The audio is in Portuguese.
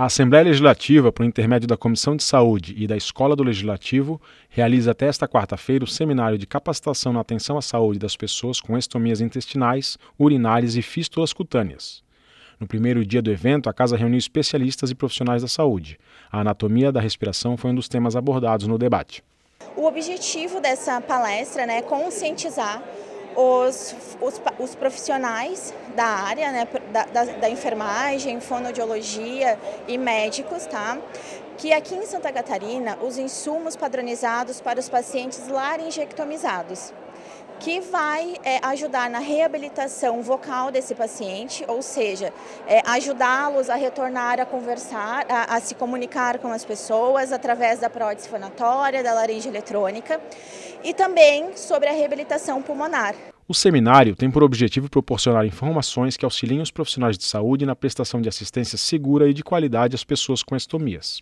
A Assembleia Legislativa, por intermédio da Comissão de Saúde e da Escola do Legislativo, realiza até esta quarta-feira o seminário de capacitação na atenção à saúde das pessoas com estomias intestinais, urinárias e fístulas cutâneas. No primeiro dia do evento, a casa reuniu especialistas e profissionais da saúde. A anatomia da respiração foi um dos temas abordados no debate. O objetivo dessa palestra né, é conscientizar os, os, os profissionais da área, né, da, da, da, enfermagem, fonoaudiologia e médicos, tá? que aqui em Santa Catarina os insumos padronizados para os pacientes laringectomizados que vai é, ajudar na reabilitação vocal desse paciente, ou seja, é, ajudá-los a retornar a conversar, a, a, se comunicar com as pessoas através da prótese fonatória, da laringe eletrônica, e também sobre a reabilitação pulmonar. O seminário tem por objetivo proporcionar informações que auxiliem os profissionais de saúde na prestação de assistência segura e de qualidade às pessoas com estomias.